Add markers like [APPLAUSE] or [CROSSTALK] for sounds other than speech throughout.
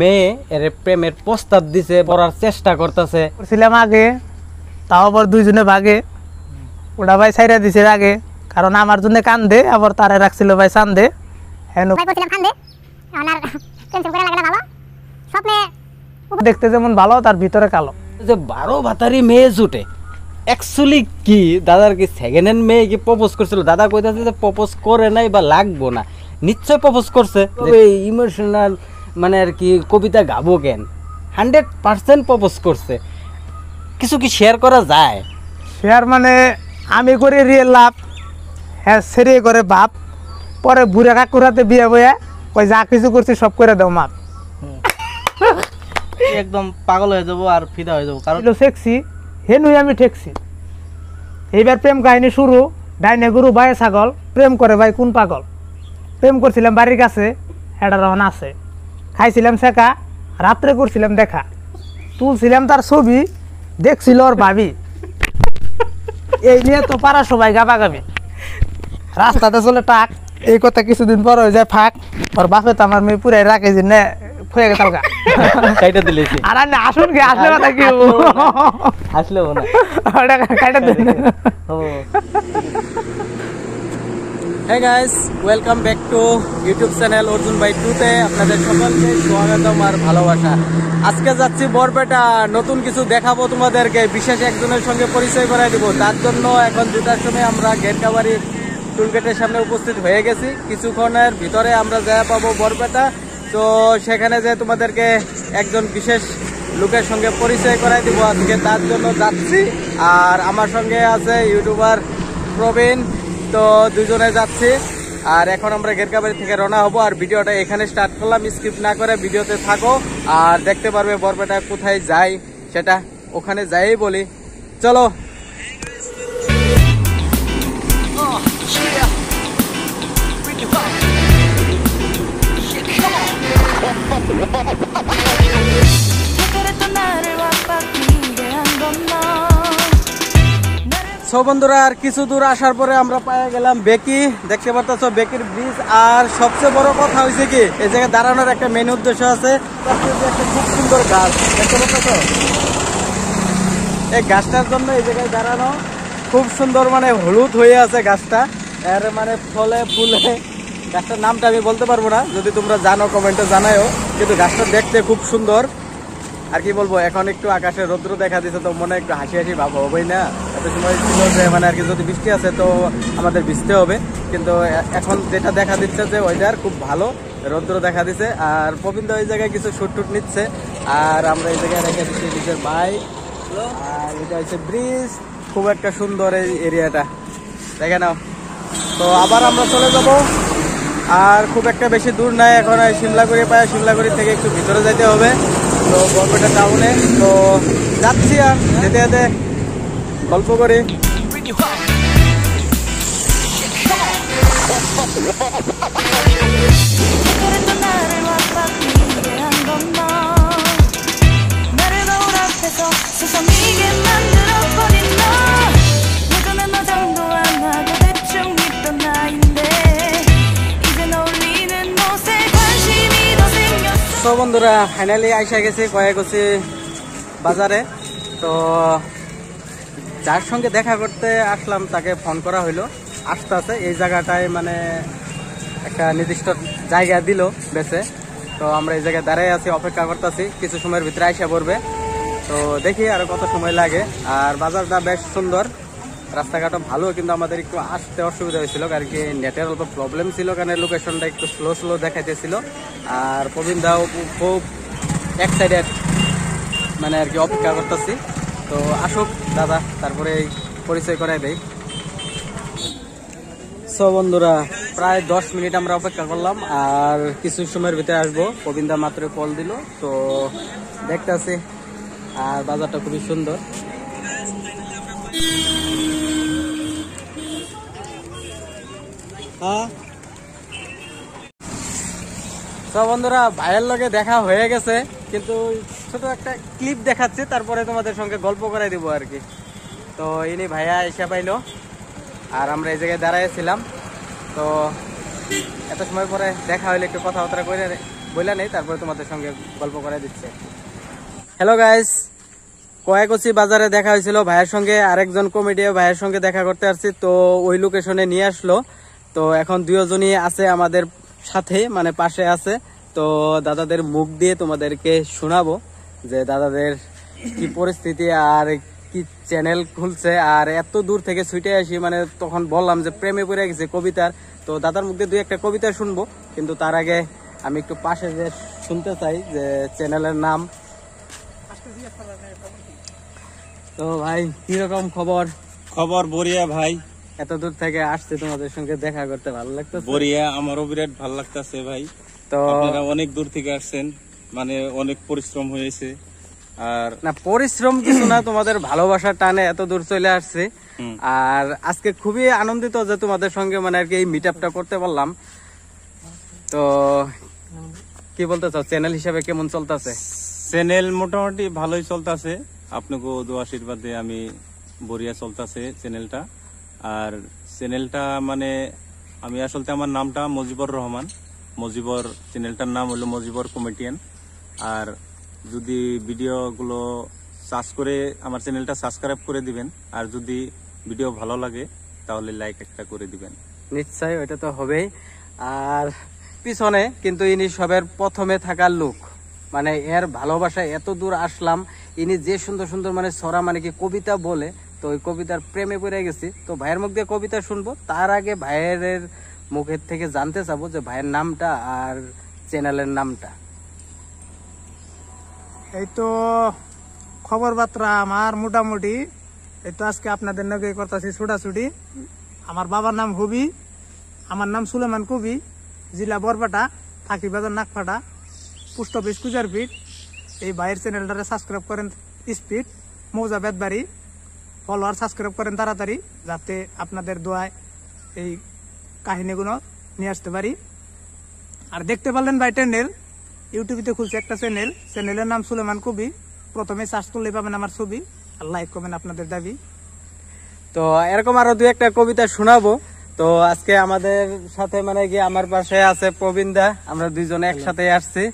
মেয়ে এর প্রেমের প্রস্তাব দিছে পড়ার চেষ্টা করতেছে। করছিলাম আগে তাও আবার দুইজনে ভাগে। ওটা ভাই সাইরা দিছে আগে কারণ আমার জন্য কান্দে আবার তারে রাখছিল ভাই হেন স্বপ্নে দেখতে যেমন ভালো তার ভিতরে কালো। যে বারো ভাতারি মেয়ে জুটে অ্যাকচুয়ালি কি দাদার কি সেকেন্ড হ্যান্ড মেয়ে কি প্রপোজ করছিল? দাদা কইতাছে যে প্রপোজ করে নাই বা লাগবো না। নিশ্চয় প্রপোজ করছে। ইমোশনাল মানে আর কি কবিতা গাবো কেন? হান্ড্রেড পার্সেন্ট প্রপোজ করছে। কিছু কি শেয়ার করা যায়? শেয়ার মানে আমি করি রিয়েল লাভ হ্যাঁ সেরে করে বাপ পরে বুড়া কাকুরাতে বিয়ে বইয়া কই যা কিছু করছি সব করে দাও মাপ একদম পাগল হয়ে যাব আর ফিদা হয়ে যাব কারণ সেক্সি হেনুই আমি ঠেকছি। এইবার প্রেম কাহিনী শুরু ডাইনে গরু বায়ে ছাগল প্রেম করে ভাই কোন পাগল? প্রেম করছিলাম বাড়ির কাছে এটা রহন আছে। খাইছিলাম শেখা রাত্রে করছিলাম দেখা। তুলছিলাম তার ছবি দেখছিল ওর ভাবি। এই নিয়ে তো পারা সবাই গাবাগাবি। রাস্তাতে চলে টাক এই কথা কিছুদিন পর হয়ে যায় ফাঁক। ওর বাপে তো আমার মেয়ে পুরাই রাখে যে নে গা কাইটা দিলেছি আর না, আসুন কি আসলে কথা কি হাসলেও না। ওটা কাটা দেন হ্যাঁ guys welcome back to YouTube channel Arjun by টুতে আপনাদের সকলকে স্বাগতম আর ভালোবাসা। আজকে যাচ্ছি বরপেটা। নতুন কিছু দেখাবো তোমাদেরকে। বিশেষ একজনের সঙ্গে পরিচয় করাই দিব। তার জন্য এখন দুটার সময় আমরা গেটকাবাড়ি টুলগেটের সামনে উপস্থিত হয়ে গেছি। কিছুক্ষণের ভিতরে আমরা যা পাবো বরপেটা। তো সেখানে যে তোমাদেরকে একজন বিশেষ লোকের সঙ্গে পরিচয় করাই দিব আজকে। তার জন্য যাচ্ছি। আর আমার সঙ্গে আছে ইউটিউবার প্রবীণ। তো দুজনে যাচ্ছি। আর এখন আমরা গেরকাবাড়ি থেকে রওনা হব। আর ভিডিওটা এখানে স্টার্ট করলাম। স্কিপ না করে ভিডিওতে থাকো। আর দেখতে পারবে বরপেটা কোথায় যাই সেটা ওখানে যাই বলি। চলো। 그랬 সো বন্ধুরা, আর কিছু দূর আসার পরে আমরা পেয়ে গেলাম বেকি। দেখতে পারতেছো, বেকির ব্রিজ আর সবচেয়ে বড় কথা হয়েছে কি, এই জায়গায় দাঁড়ানোর একটা মেন উদ্দেশ্য আছে। খুব সুন্দর গাছ, দেখতে পারতেছো? এই গাছটার জন্য এই জায়গায় দাঁড়ানো খুব সুন্দর মানে হলুদ হয়ে আছে গাছটা। এর মানে ফলে ফুলে, গাছটার নামটা আমি বলতে পারব না। যদি তোমরা জানো, কমেন্টে জানায়ও। কিন্তু গাছটা দেখতে খুব সুন্দর। আর কি বলব, এখন একটু আকাশে রৌদ্র দেখা দিচ্ছে তো মনে একটু হাসি হাসি ভাব হবেই না? এত সময় ছিল যে মানে আর কি যদি বৃষ্টি আছে, তো আমাদের ভিজতে হবে। কিন্তু এখন যেটা দেখা দিচ্ছে যে ওয়েদার খুব ভালো, রৌদ্র দেখা দিচ্ছে আর প্রবীণ ওই জায়গায় কিছু শুট টুট নিচ্ছে। আর আমরা এই জায়গায় রেখে দিচ্ছি নিজের বাইক আর এটা হচ্ছে ব্রিজ খুব একটা সুন্দর এই এরিয়াটা দেখে নাও। তো আবার আমরা চলে যাব। আর খুব একটা বেশি দূর নাই, এখন এই সিমলাগুড়ি পায় সিমলাগুড়ি থেকে একটু ভিতরে যেতে হবে। তো বরপেটা টাউনে তো যাচ্ছি আর যেতে যেতে। গল্প করে। বন্ধুরা ফাইনালি আইসা গেছে কয়েক গেছে বাজারে। তো যার সঙ্গে দেখা করতে আসলাম, তাকে ফোন করা হইল। আসতে আছে এই জায়গাটায় মানে একটা নির্দিষ্ট জায়গা দিল বেছে। তো আমরা এই জায়গায় দাঁড়াই আছি, অপেক্ষা করতেছি, কিছু সময়ের ভিতরে আইসা পড়বে। তো দেখি আর কত সময় লাগে। আর বাজারটা বেশ সুন্দর, রাস্তাঘাটও ভালো, কিন্তু আমাদের একটু আসতে অসুবিধা হয়েছিল, কারণ কি নেটের অল্প প্রবলেম ছিল, কারণ লোকেশনটা একটু স্লো স্লো দেখাইতেছিল। আর প্রবীণ দাও খুব এক্সাইটেড মানে আর কি অপেক্ষা করতেছি। তো আসুক, দাদা, তারপরে এই পরিচয় করাই দেই। সো বন্ধুরা, প্রায় দশ মিনিট আমরা অপেক্ষা করলাম, আর কিছু সময়ের ভিতরে আসব। গোবিন্দা মাত্র কল দিল, তো দেখতে আছি, আর বাজারটা খুবই সুন্দর। হ্যাঁ? বন্ধুরা, ভাইয়ের লগে দেখা হয়ে গেছে, কিন্তু ছোট একটা ক্লিপ দেখাচ্ছি, তারপরে তোমাদের সঙ্গে গল্প করাই দিব আর কি। তো ইনি ভাইয়া এসে পাইলো, আর আমরা এই জায়গায় দাঁড়াইছিলাম তো এত সময় পরে দেখা হইলে, একটু কথাবার্তা করে বলে নেই, তারপরে তোমাদের সঙ্গে গল্প করে দিচ্ছে। হ্যালো গাইস কয়েকচি বাজারে দেখা হয়েছিল ভাইয়ের সঙ্গে, আরেকজন কমেডিয়া ভাইয়ের সঙ্গে দেখা করতে আসছি। তো ওই লোকেশনে নিয়ে আসলো। তো এখন দুজনই আছে আমাদের সাথে মানে পাশে আছে। তো দাদাদের মুখ দিয়ে তোমাদেরকে শোনাবো। যে দাদাদের কি পরিস্থিতি আর কি চ্যানেল খুলছে আর এত দূর থেকে ছুটে আসি মানে তখন বললাম যে প্রেমে পড়ে গেছে কবিতার। তো দাদার মুখ দিয়ে দুই একটা কবিতা শুনব কিন্তু তার আগে আমি একটু পাশে যে শুনতে চাই যে চ্যানেলের নাম। তো ভাই কীরকম খবর? খবর বরিয়া ভাই। এত দূর থেকে আসছে তোমাদের সঙ্গে দেখা করতে ভালো লাগতেছে? বরিয়া আমারও বিরাট ভালো লাগতেছে ভাই। তো আপনারা অনেক দূর থেকে আসছেন। মানে অনেক পরিশ্রম হয়েছে। আর না পরিশ্রম কিছু না তোমাদের ভালোবাসার টানে এত দূর চলে আসছে। আর আজকে খুবই আনন্দিত যে তোমাদের সঙ্গে মানে আর কি এই মিট করতে পারলাম। তো কি বলতে চাও? চ্যানেল হিসাবে কেমন চলতেছে? চ্যানেল মোটামুটি ভালোই চলতেছে। আপনাকে দু আশীর্বাদে আমি বরিয়া চলতেছে চ্যানেলটা আর চ্যানেলটা মানে আমি আসলে আমার নামটা মজিবর রহমান। মজিবর চ্যানেলটার নাম হলো মজিবর কমেডিয়ান আর যদি ভিডিওগুলো সার্চ করে আমার চ্যানেলটা সাবস্ক্রাইব করে দিবেন। আর যদি ভিডিও ভালো লাগে, তাহলে লাইক একটা করে দিবেন। নিশ্চয় ওইটা তো হবেই। আর পিছনে কিন্তু ইনি সবের প্রথমে থাকার লোক। মানে এর ভালোবাসায় এত দূর আসলাম, ইনি যে সুন্দর সুন্দর মানে ছড়া মানে কি কবিতা বলে, তো ওই কবিতার প্রেমে পড়ে গেছি। তো ভাইয়ের মুখ দিয়ে কবিতা শুনব, তার আগে ভাইয়ের মুখের থেকে জানতে চাবো যে ভাইয়ের নামটা আর চ্যানেলের নামটা। এই তো খবর বার্তা আমার মোটামুটি। এই তো আজকে আপনাদের নগে করতেছি ছুটাছুটি। আমার বাবার নাম হবি, আমার নাম সুলেমান কবি, জেলা বরপাটা থাকি বাজার নাকফাটা পোস্ট অফিস কুজারপিট এই ভাইয়ের চ্যানেলটারে সাবস্ক্রাইব করেন স্পিড, মৌজা বেদবাড়ি ফলোয়ার সাবস্ক্রাইব করেন তাড়াতাড়ি, যাতে আপনাদের দোয়ায় এই কাহিনীগুলো নিয়ে আসতে পারি। আর দেখতে পারলেন ভাই চ্যানেল ইউটিউবে খুলছে একটা চ্যানেল। চ্যানেলের নাম সুলেমান কবি। প্রথমে সার্চ করলে পাবেন আমার ছবি। আর লাইক করবেন আপনাদের দাবি। তো এরকম আরও দু একটা কবিতা শোনাবো। তো আজকে আমাদের সাথে মানে কি আমার পাশে আছে প্রবীণ দা। আমরা দুইজনে একসাথে আসছি।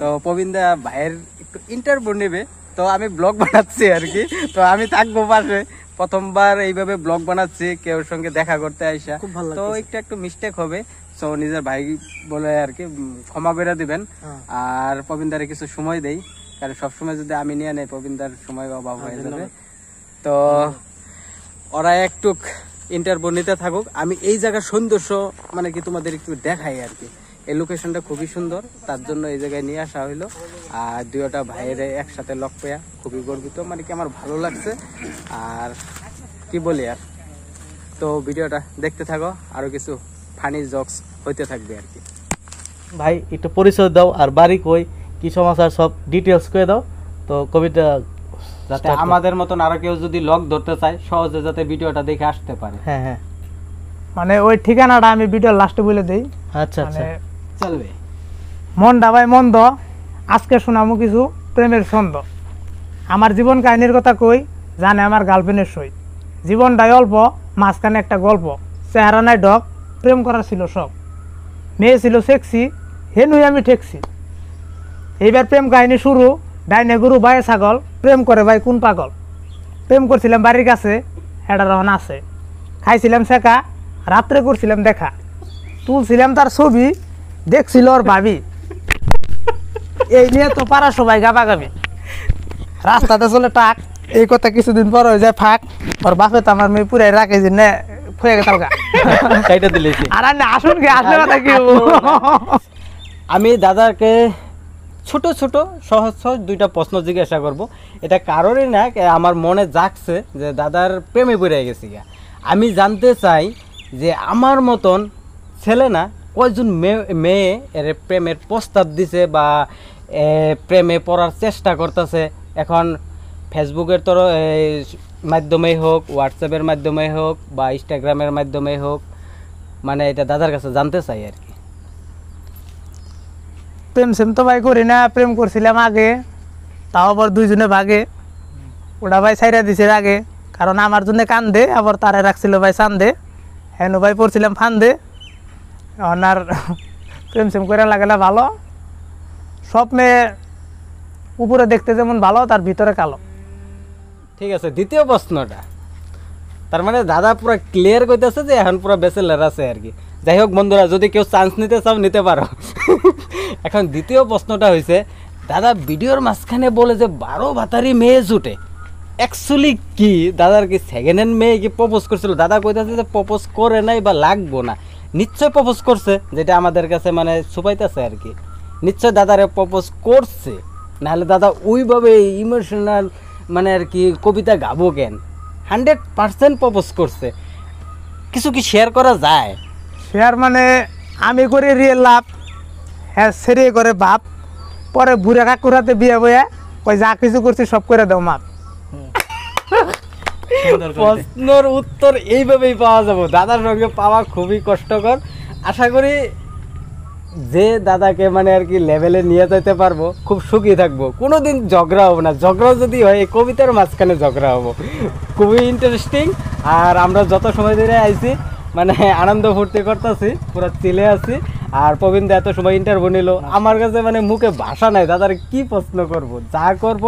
তো প্রবীণ দা ভাইয়ের একটু ইন্টারভিউ নেবে। তো আমি ব্লগ বানাচ্ছি আর কি। তো আমি থাকব পাশে। প্রথমবার এইভাবে ব্লগ বানাচ্ছি কেউ সঙ্গে দেখা করতে আইসা। তো একটু একটু মিস্টেক হবে। তো নিজের ভাই বলে আর কি ক্ষমা করে দিবেন। হ্যাঁ। আর প্রবীণদারে কিছু সময় দেই। কারণ সবসময় যদি আমি নিয়ে নেই প্রবীণদার সময় অভাব হ্যাঁ, হয়ে যাবে। তো ওরা একটু ইন্টারভিউ নিতে থাকুক। আমি এই জায়গার সৌন্দর্য মানে কি তোমাদের একটু দেখাই আর কি। এই লোকেশনটা খুবই সুন্দর। তার জন্য এই জায়গায় নিয়ে আসা হইল। আর দুইটা ভাইয়ের একসাথে লক পেয়া খুবই গর্বিত মানে কি আমার ভালো লাগছে। আর কি বলি আর? তো ভিডিওটা দেখতে থাকো আরও কিছু ফানি জকস হইতে থাকবে আর কি। ভাই একটু পরিচয় দাও আর বাড়ি কই কি সমাচার সব ডিটেলস করে দাও। তো কবিতা যাতে আমাদের মতন আরও কেউ যদি লক ধরতে চায় সহজে যাতে ভিডিওটা দেখে আসতে পারে। হ্যাঁ হ্যাঁ। মানে ওই ঠিকানাটা আমি ভিডিও লাস্টে বলে দিই। আচ্ছা আচ্ছা। মানে চলবে। মনটা ভাই মন্দ। আজকে শোনামু কিছু প্রেমের ছন্দ। আমার জীবন কাহিনীর কথা কই, জানে আমার গার্লফ্রেন্ডের সই। জীবনটাই অল্প, মাঝখানে একটা গল্প। চেহারা নাই ডক প্রেম করা ছিল সব। মেয়ে ছিল সেক্সি হেনুই আমি ঠেকছি। এইবার প্রেম কাহিনী শুরু, ডাইনে গরু বায়ে ছাগল, প্রেম করে ভাই কোন পাগল। প্রেম করছিলাম বাড়ির কাছে এটা রহন আছে। খাইছিলাম শেখা, রাত্রে করছিলাম দেখা। তুলছিলাম তার ছবি, দেখছিল ওর ভাবি। এই নিয়ে তো পারা সবাই গাবা গাবি রাস্তাতে চলে টাক। এই কথা কিছুদিন পর হয়ে যায় ফাঁক। ওর বাপে তো আমার মেয়ে পুরাই রাখে যে নে ফুয়ে দিলেছি আর আমি আসুন কি আসলে কথা কি আমি দাদাকে ছোট ছোট সহজ সহজ দুইটা প্রশ্ন জিজ্ঞাসা করব। এটা কারোরই না আমার মনে জাগছে যে দাদার প্রেমে পড়ে গেছি গা। আমি জানতে চাই যে আমার মতন ছেলে না কয়জন মেয়ে মেয়ে এর প্রেমের প্রস্তাব দিছে বা প্রেমে পড়ার চেষ্টা করতেছে। এখন ফেসবুকের তর মাধ্যমেই হোক, হোয়াটসঅ্যাপের মাধ্যমেই হোক বা ইনস্টাগ্রামের মাধ্যমেই হোক মানে এটা দাদার কাছে জানতে চাই আর কি। প্রেম সেম তো ভাই করি না, প্রেম করছিলাম আগে, তাও আবার দুইজনে ভাগে। ওটা ভাই সাইরা দিছে আগে, কারণ আমার জন্য কান্দে, আবার তারে রাখছিল ভাই চান্দে। হেনু ভাই পড়ছিলাম ফান্দে। ওনার [LAUGHS] প্রেম সেম করে লাগলে ভালো। সব মেয়ে উপরে দেখতে যেমন ভালো, তার ভিতরে কালো। ঠিক আছে, দ্বিতীয় প্রশ্নটা। তার মানে দাদা পুরো ক্লিয়ার করতেছে যে এখন পুরো ব্যাচেলার আছে আর কি। যাই হোক বন্ধুরা, যদি কেউ চান্স নিতে চাও, নিতে পারো। [LAUGHS] এখন দ্বিতীয় প্রশ্নটা হয়েছে দাদা ভিডিওর মাঝখানে বলে যে বারো ভাতারি মেয়ে জুটে। অ্যাকচুয়ালি কি? দাদার কি সেকেন্ড হ্যান্ড মেয়ে কি প্রপোজ করছিল? দাদা কইতাছে যে প্রপোজ করে নাই বা লাগবো না। নিশ্চয় প্রপোজ করছে, যেটা আমাদের কাছে মানে ছুপাইতেছে আর কি। নিশ্চয় দাদারে প্রপোজ করছে। নাহলে দাদা ওইভাবে ইমোশনাল মানে আর কি কবিতা গাবো কেন? হান্ড্রেড পার্সেন্ট প্রপোজ করছে। কিছু কি শেয়ার করা যায়? শেয়ার মানে আমি করে রিয়েল লাভ হ্যাঁ সেরে করে বাপ পরে বুড়া কাকুরাতে বিয়ে বয়ে ওই যা কিছু করছি সব করে দাও মাপ প্রশ্নর উত্তর এইভাবেই পাওয়া যাবে। দাদার সঙ্গে পাওয়া খুবই কষ্টকর। আশা করি যে দাদাকে মানে আর কি লেভেলে নিয়ে যেতে পারব খুব সুখী থাকব। কোনোদিন ঝগড়া হব না। ঝগড়া যদি হয় এই কবিতার মাঝখানে ঝগড়া হব। খুবই ইন্টারেস্টিং আর আমরা যত সময় ধরে আইছি মানে আনন্দ ফুর্তি করতেছি পুরো চিলে আছি। আর প্রবীণ দা এত সময় ইন্টারভিউ নিল। আমার কাছে মানে মুখে ভাষা নাই। দাদার কি প্রশ্ন করব? যা করব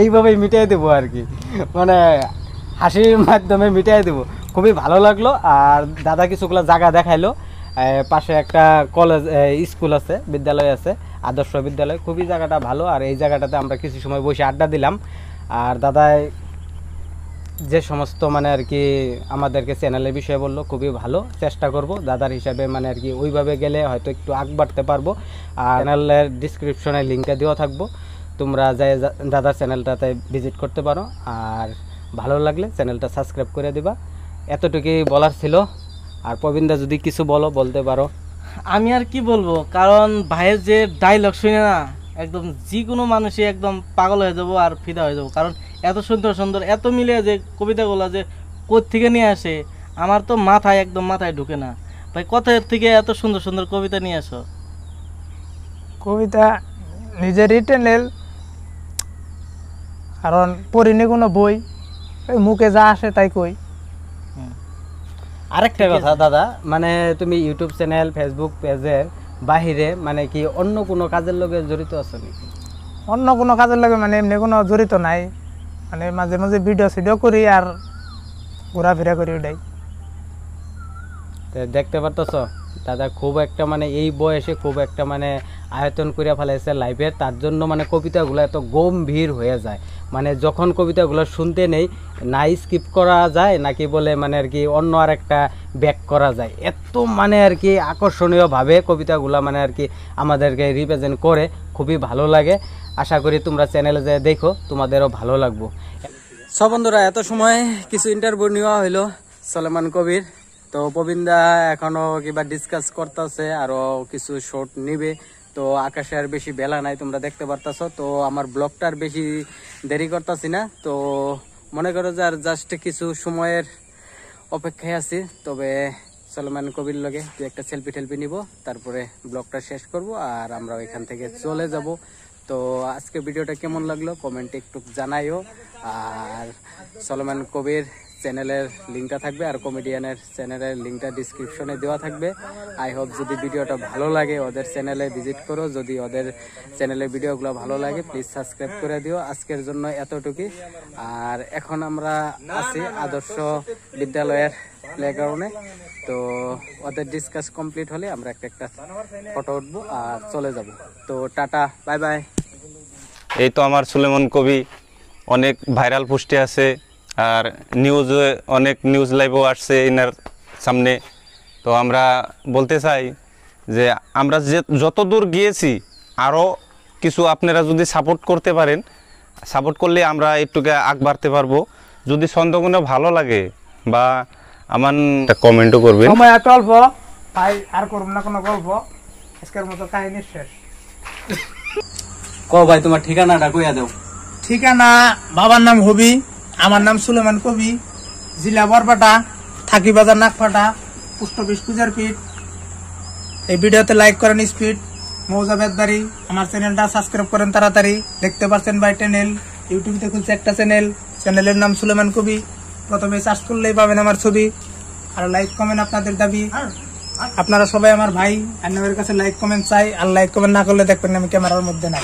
এইভাবেই মিটিয়ে দেবো আর কি। মানে হাসির মাধ্যমে মিটিয়ে দেবো। খুবই ভালো লাগল। আর দাদা কিছুগুলো জায়গা দেখাইলো। পাশে একটা কলেজ স্কুল আছে, বিদ্যালয় আছে, আদর্শ বিদ্যালয়। খুবই জায়গাটা ভালো, আর এই জায়গাটাতে আমরা কিছু সময় বসে আড্ডা দিলাম। আর দাদাই যে সমস্ত মানে আর কি আমাদেরকে চ্যানেলের বিষয়ে বলল, খুবই ভালো। চেষ্টা করব দাদার হিসাবে মানে আর কি ওইভাবে গেলে হয়তো একটু আগ বাড়তে পারব। আর চ্যানেলের ডিসক্রিপশনে লিঙ্কটা দেওয়া থাকব। তোমরা যাই দাদার চ্যানেলটাতে ভিজিট করতে পারো। আর ভালো লাগলে চ্যানেলটা সাবস্ক্রাইব করে দিবা। এতটুকুই বলার ছিল। আর প্রবীণদা যদি কিছু বলো বলতে পারো। আমি আর কি বলব কারণ ভাইয়ের যে ডায়লগ শুনে না একদম যে কোনো মানুষই একদম পাগল হয়ে যাব আর ফিদা হয়ে যাব। কারণ এত সুন্দর সুন্দর এত মিলে যে কবিতাগুলো যে থেকে নিয়ে আসে আমার তো মাথায় একদম মাথায় ঢুকে না। ভাই কোথায় থেকে এত সুন্দর সুন্দর কবিতা নিয়ে আসো? কবিতা নিজে রিটেনেল কারণ পড়িনি কোনো বই মুখে যা আসে তাই কই। আরেকটা কথা দাদা মানে তুমি ইউটিউব চ্যানেল ফেসবুক পেজের বাহিরে মানে কি অন্য কোনো কাজের লগে জড়িত আছো নাকি? অন্য কোনো কাজের লাগে মানে এমনি কোনো জড়িত নাই। মানে মাঝে মাঝে ভিডিও সিডিও করি আর ঘোরাফেরা করি ওটাই। দেখতে পারতেছ? দাদা খুব একটা মানে এই বয়সে খুব একটা মানে আয়তন করে ফেলাইছে লাইফের তার জন্য মানে কবিতাগুলো এত গম্ভীর হয়ে যায়। মানে যখন কবিতাগুলো শুনতে নেই, না স্কিপ করা যায় নাকি বলে মানে আর কি অন্য আর একটা ব্যাক করা যায়। এত মানে আর কি আকর্ষণীয়ভাবে কবিতাগুলো মানে আর কি আমাদেরকে রিপ্রেজেন্ট করে। খুবই ভালো লাগে। আশা করি তোমরা চ্যানেলে যে দেখো, তোমাদেরও ভালো লাগবো। সব বন্ধুরা, এত সময় কিছু ইন্টারভিউ নেওয়া হইল সলেমান কবির। তো প্রবীণদা এখনও কিবা ডিসকাস করতেছে, আরও কিছু শর্ট নিবে। তো আকাশে আর বেশি বেলা নাই, তোমরা দেখতে পারতাছো। তো আমার ব্লগটা বেশি দেরি করতেছি না। তো মনে করো যে আর জাস্ট কিছু সময়ের অপেক্ষায় আছি। তবে সলমান কবির লগে দু একটা সেলফি টেলফি নিব, তারপরে ব্লগটা শেষ করব, আর আমরা এখান থেকে চলে যাব। তো আজকে ভিডিওটা কেমন লাগল কমেন্টে একটু জানাইও। আর সলমান কবির চ্যানেলের লিঙ্কটা থাকবে আর কমেডিয়ানের চ্যানেলের লিঙ্কটা ডিসক্রিপশনে দেওয়া থাকবে। আই হোপ যদি ভিডিওটা ভালো লাগে ওদের চ্যানেলে ভিজিট করো। যদি ওদের চ্যানেলের ভিডিওগুলো ভালো লাগে প্লিজ সাবস্ক্রাইব করে দিও। আজকের জন্য এতটুকুই। আর এখন আমরা আছি আদর্শ বিদ্যালয়ের প্লেগ্রাউন্ডে তো ওদের ডিসকাস কমপ্লিট হলে আমরা একটা একটা ফটো উঠবো আর চলে যাব। তো টাটা বাই বাই এই তো আমার সুলেমন কবি। অনেক ভাইরাল পোস্টে আছে। আর নিউজে অনেক নিউজ লাইভও আসছে এনার সামনে। তো আমরা বলতে চাই যে আমরা যে যত দূর গিয়েছি আরও কিছু আপনারা যদি সাপোর্ট করতে পারেন সাপোর্ট করলে আমরা একটুকে আগ বাড়তে পারব। যদি ছন্দগুলো ভালো লাগে বা আমার কমেন্টও করবেন। সময় এত অল্প তাই আর করব না কোনো গল্প। আজকের মতো কাহিনী শেষ। ক ভাই তোমার ঠিকানাটা কইয়া দাও। ঠিকানা বাবার নাম হবি। আমার নাম সুলেমান কবি, জিলা বরপাটা থাকি বাজার নাকফাটা পোস্ট অফিস পূজার পিঠ। এই ভিডিওতে লাইক করেন স্পিড, মৌজা বেদবাড়ি আমার চ্যানেলটা সাবস্ক্রাইব করেন তাড়াতাড়ি। দেখতে পাচ্ছেন বাই চ্যানেল, ইউটিউবে খুলছে একটা চ্যানেল। চ্যানেলের নাম সুলেমান কবি। প্রথমে সার্চ করলেই পাবেন আমার ছবি। আর লাইক কমেন্ট আপনাদের দাবি। আপনারা সবাই আমার ভাই আন্নাবের কাছে লাইক কমেন্ট চাই। আর লাইক কমেন্ট না করলে দেখবেন আমি ক্যামেরার মধ্যে নাই।